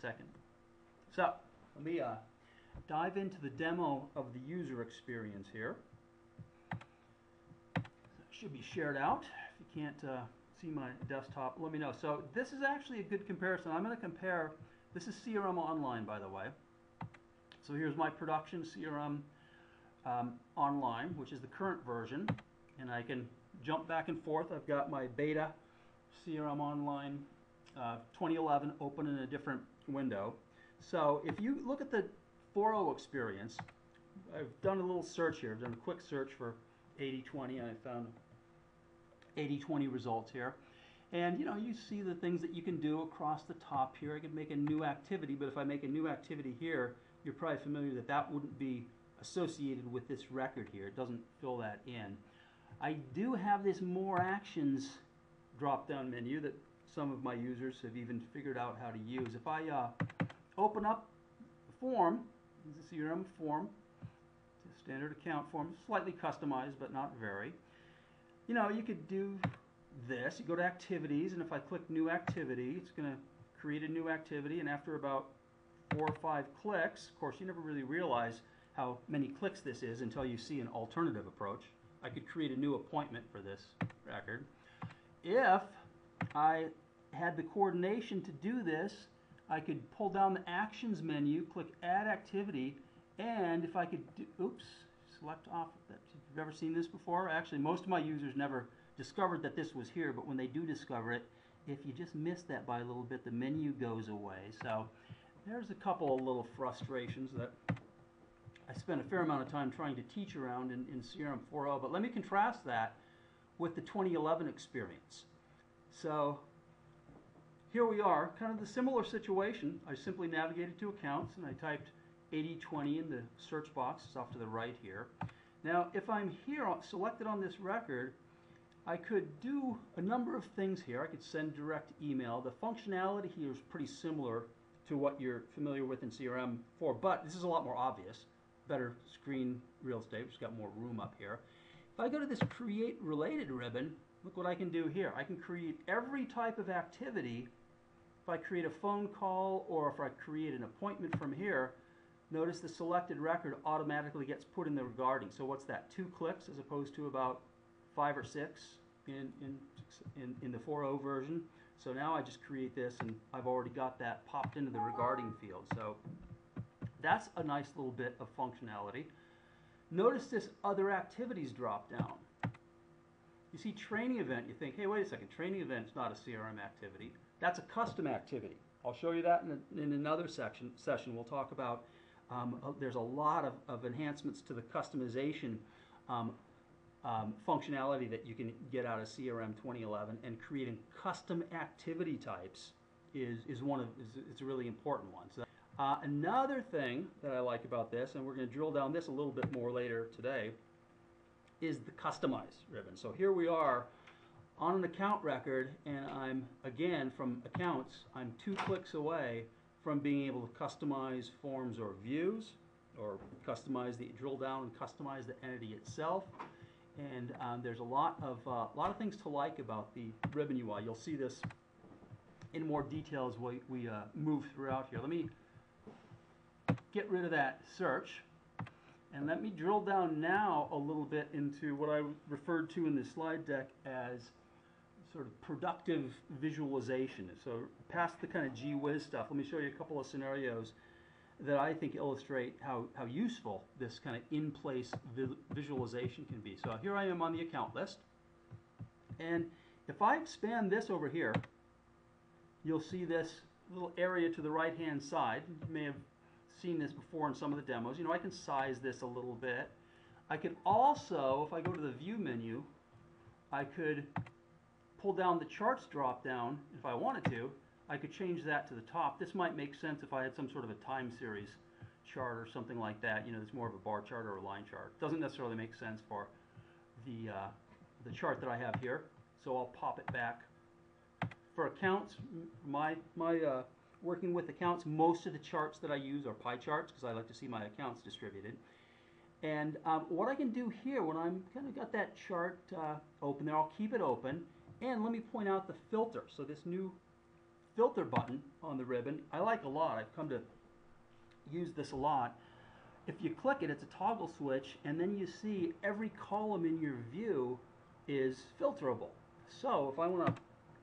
second. So, let me uh, dive into the demo of the user experience here. Should be shared out. If you can't uh, see my desktop, let me know. So this is actually a good comparison. I'm going to compare, this is CRM Online, by the way. So here's my production CRM um, Online, which is the current version. And I can jump back and forth. I've got my beta CRM Online uh, 2011 open in a different window. So if you look at the 4.0 experience, I've done a little search here. I've done a quick search for 8020 and I found 80-20 results here. And you know, you see the things that you can do across the top here. I could make a new activity, but if I make a new activity here, you're probably familiar that that wouldn't be associated with this record here. It doesn't fill that in. I do have this more actions drop-down menu that some of my users have even figured out how to use. If I uh, open up the form, this is form, standard account form, slightly customized but not very you know, you could do this. You go to activities, and if I click new activity, it's going to create a new activity. And after about four or five clicks, of course, you never really realize how many clicks this is until you see an alternative approach. I could create a new appointment for this record. If I had the coordination to do this, I could pull down the actions menu, click add activity, and if I could do, oops, select off. of That, you've ever seen this before? Actually, most of my users never discovered that this was here, but when they do discover it, if you just miss that by a little bit, the menu goes away. So there's a couple of little frustrations that I spent a fair amount of time trying to teach around in, in CRM 4.0, but let me contrast that with the 2011 experience. So here we are, kind of the similar situation. I simply navigated to accounts and I typed 8020 in the search box. It's off to the right here. Now, if I'm here uh, selected on this record, I could do a number of things here. I could send direct email. The functionality here is pretty similar to what you're familiar with in CRM 4, but this is a lot more obvious. Better screen real estate, has got more room up here. If I go to this Create Related ribbon, look what I can do here. I can create every type of activity. If I create a phone call or if I create an appointment from here, notice the selected record automatically gets put in the regarding. So what's that, two clicks as opposed to about five or six in, in, in, in the 4.0 version. So now I just create this and I've already got that popped into the regarding field. So that's a nice little bit of functionality. Notice this other activities drop down. You see training event, you think, hey, wait a second, training event's not a CRM activity. That's a custom activity. I'll show you that in, in another section, session. We'll talk about um, uh, there's a lot of, of enhancements to the customization um, um, functionality that you can get out of CRM 2011 and creating custom activity types is, is one of is, it's a really important one. So, uh, another thing that I like about this, and we're going to drill down this a little bit more later today, is the customize ribbon. So here we are on an account record, and I'm again from accounts. I'm two clicks away from being able to customize forms or views or customize the drill down and customize the entity itself. And um, there's a lot of uh, lot of things to like about the ribbon UI. You'll see this in more detail as we, we uh, move throughout here. Let me get rid of that search and let me drill down now a little bit into what I referred to in the slide deck as sort of productive visualization. So past the kind of gee whiz stuff, let me show you a couple of scenarios that I think illustrate how, how useful this kind of in-place vi visualization can be. So here I am on the account list. And if I expand this over here, you'll see this little area to the right-hand side. You may have seen this before in some of the demos. You know, I can size this a little bit. I could also, if I go to the View menu, I could pull down the charts drop down if I wanted to. I could change that to the top. This might make sense if I had some sort of a time series chart or something like that. You know, it's more of a bar chart or a line chart. Doesn't necessarily make sense for the, uh, the chart that I have here. So I'll pop it back. For accounts, my, my uh, working with accounts, most of the charts that I use are pie charts because I like to see my accounts distributed. And um, what I can do here when I'm kind of got that chart uh, open there, I'll keep it open and let me point out the filter. So this new filter button on the ribbon, I like a lot. I've come to use this a lot. If you click it, it's a toggle switch, and then you see every column in your view is filterable. So if I want to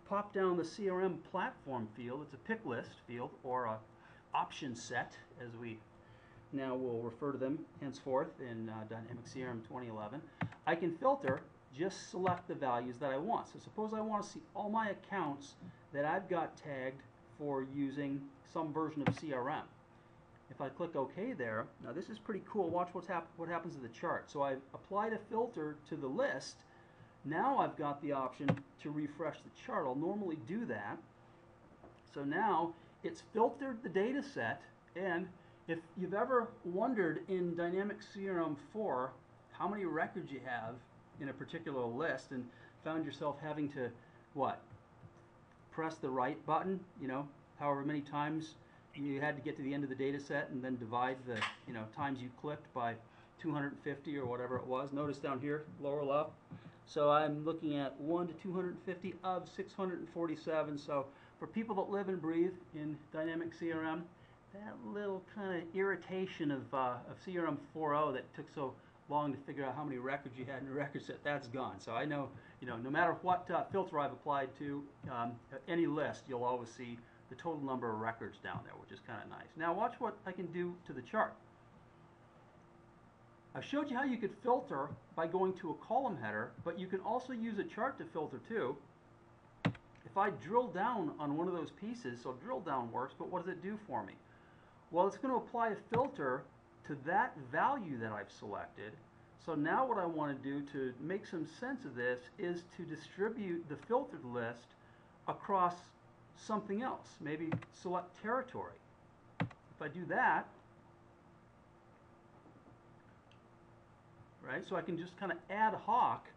pop down the CRM platform field, it's a pick list field or a option set, as we now will refer to them henceforth in uh, Dynamic CRM 2011. I can filter, just select the values that I want. So suppose I want to see all my accounts that I've got tagged for using some version of CRM. If I click OK there, now this is pretty cool. Watch what's hap what happens to the chart. So I've applied a filter to the list. Now I've got the option to refresh the chart. I'll normally do that. So now it's filtered the data set and if you've ever wondered in Dynamic CRM 4 how many records you have in a particular list and found yourself having to, what, press the right button, you know, however many times you had to get to the end of the data set and then divide the, you know, times you clicked by 250 or whatever it was. Notice down here, lower left. So I'm looking at 1 to 250 of 647. So for people that live and breathe in Dynamic CRM, that little kind of irritation of, uh, of CRM 4.0 that took so long to figure out how many records you had in a record set, that's gone. So I know, you know, no matter what uh, filter I've applied to um, any list, you'll always see the total number of records down there, which is kind of nice. Now watch what I can do to the chart. I've showed you how you could filter by going to a column header, but you can also use a chart to filter too. If I drill down on one of those pieces, so drill down works, but what does it do for me? Well, it's going to apply a filter to that value that I've selected. So now what I want to do to make some sense of this is to distribute the filtered list across something else, maybe select territory. If I do that, right, so I can just kind of ad hoc,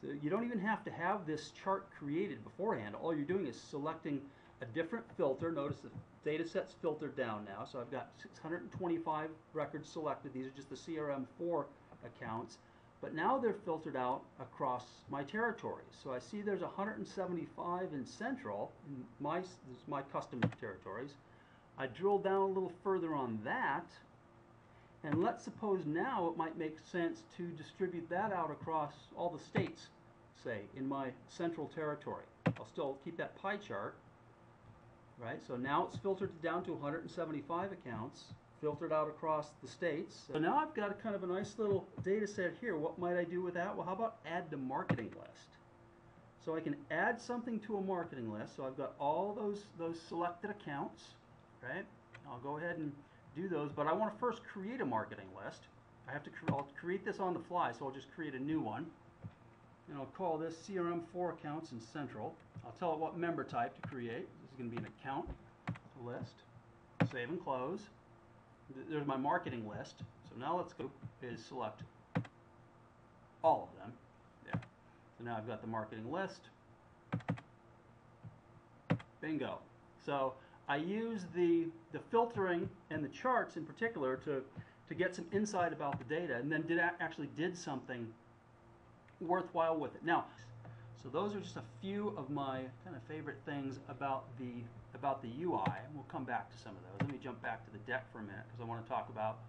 so you don't even have to have this chart created beforehand. All you're doing is selecting a different filter. Notice the data set's filtered down now, so I've got 625 records selected. These are just the CRM4 accounts. But now they're filtered out across my territories. So I see there's 175 in Central, my, my custom territories. I drill down a little further on that, and let's suppose now it might make sense to distribute that out across all the states, say, in my central territory. I'll still keep that pie chart, right? So now it's filtered down to 175 accounts, filtered out across the states. So now I've got a kind of a nice little data set here. What might I do with that? Well, how about add to marketing list? So I can add something to a marketing list. So I've got all those, those selected accounts, right? I'll go ahead and do those, but I want to first create a marketing list. I have to cre I'll create this on the fly, so I'll just create a new one. And I'll call this CRM4 accounts in Central. I'll tell it what member type to create. Is going to be an account list. Save and close. There's my marketing list. So now let's go is select all of them. There. So now I've got the marketing list. Bingo. So I use the, the filtering and the charts in particular to, to get some insight about the data and then did actually did something worthwhile with it. Now, so those are just a few of my kind of favorite things about the about the UI. We'll come back to some of those. Let me jump back to the deck for a minute because I want to talk about